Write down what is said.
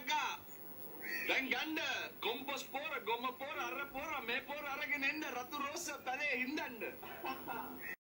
මාගට අක්කා දැන් ගන්න කොම්පොස් පෝර ගොම පෝර අර පෝර මේ පෝර අරගෙන එන්න. රතු රෝස තලේ හින්දන්න